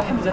حمزه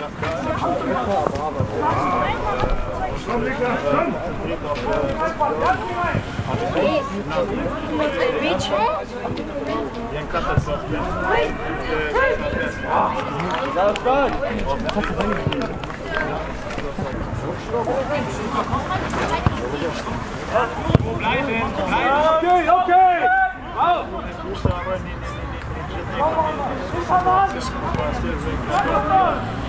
Okay, okay! Einfach schnell.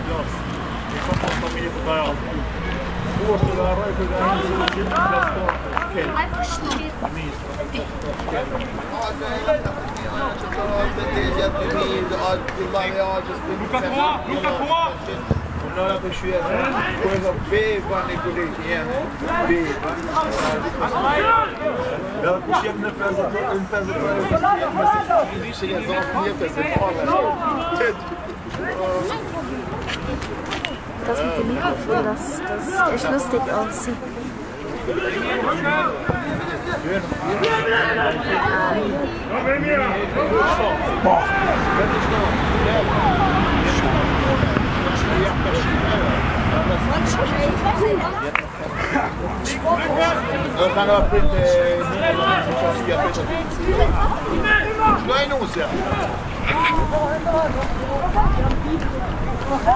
Lucas Roy, Lucas Roy Onlara koşuyor. Koyma B var ne kolej yani. B var. Ya kuş yapma fazla, ön fazla. Bir şey yazar, niye fazla? Ted. Dem Mikrofon, das, echt lustig aus.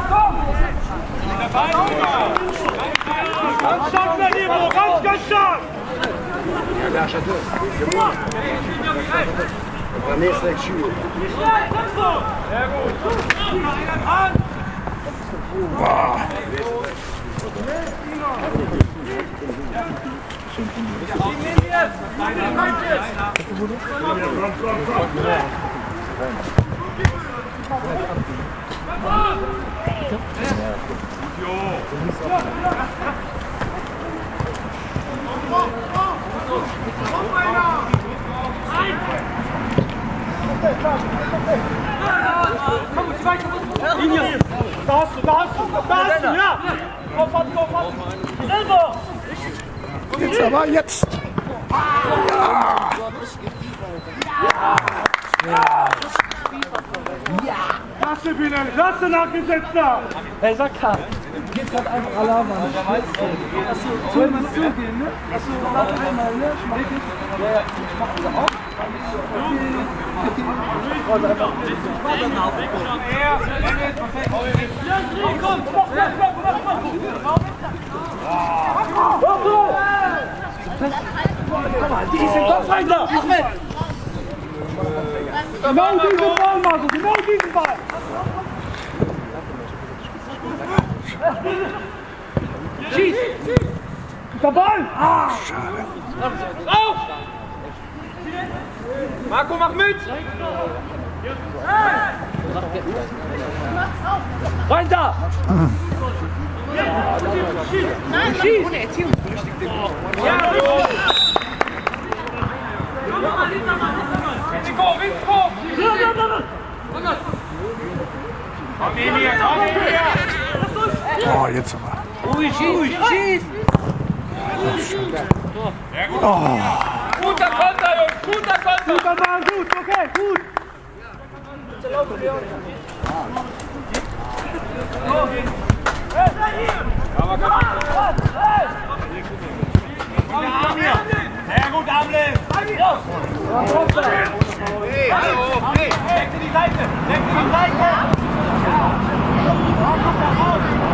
Non Wow. Da hast du, ja! Jetzt aber, jetzt! Klasse, Binnen! Klasse, Nachgesetzter! Hey, sag Gerade einfach Alarm an. Achso, soll man zugehen, ne? Achso, warte mal, ne? Ich mach das. Ja, ja, ich mach das auch. Komm, mach! Die sind Kopf weiter! Ahmed! Genau diesen Ball, Marco, genau diesen Ball! Schieß! Der Ball! Ah! Auf! Marco, mach mit! Weiter! Schieß! Ohne Erziehungsberechtigte. Ja, Risiko, Risiko! Komm, Emil, komm, Emil! Oh, jetzt aber. Ruhig, ruhig, schieß! Guter Konter, Jungs, guter Konter! Guter Ball, gut, okay, gut! Sehr gut, Amle! Hey, hallo! Hey, wechsel die Seite! Wechsel die Seite! Rein, rein,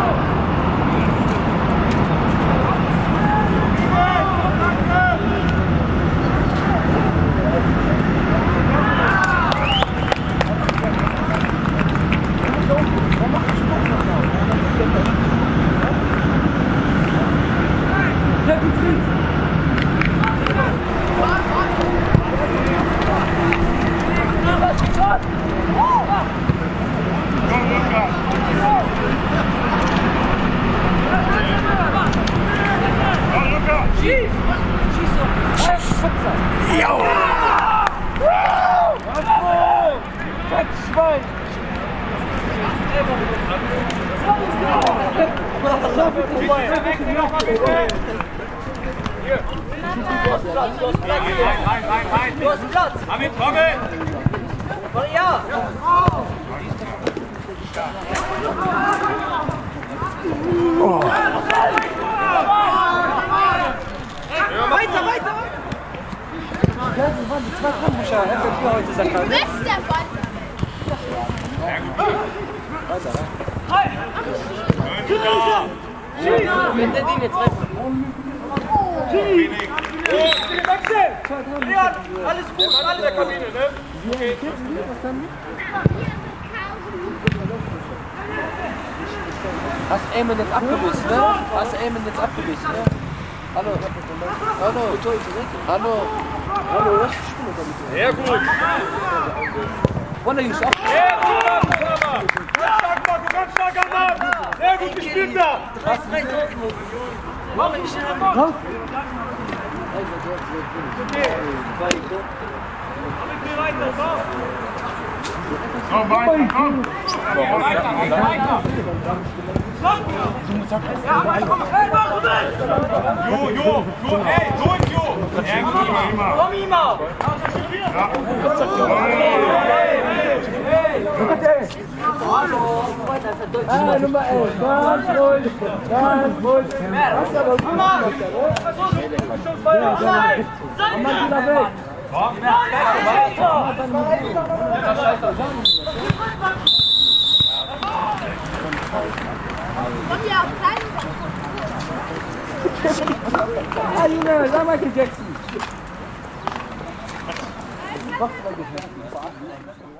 Jo! Du hast Platz! Amit, Trommel! Ja! Oh. Wenn der den jetzt rein. Wechsel! Leon, alles gut, alle der Kabine, ne? Hast Eamon jetzt abgelöst, ne? Hast Eamon jetzt abgelöst, ne? Hallo. Hallo. Hallo. Hallo, was ist das? Sehr gut. Wonder you auch. Sehr gut, Marco. Ganz stark, Marco, ganz stark am Mann. Sehr gut gespielt da. Drei, drei Tore. Mach ihn schnell mal. So, weiter, komm. Jo, Jo, Jo, ey, durch, Jo. Ja. Komm, Ima. Ah, Nummer 11. Ganz ruhig. Ganz ruhig. Hast aber gut gemacht. Mach mal wieder weg. Komm ja, klein. Ah, Junge, sag Michael Jackson. Mach mal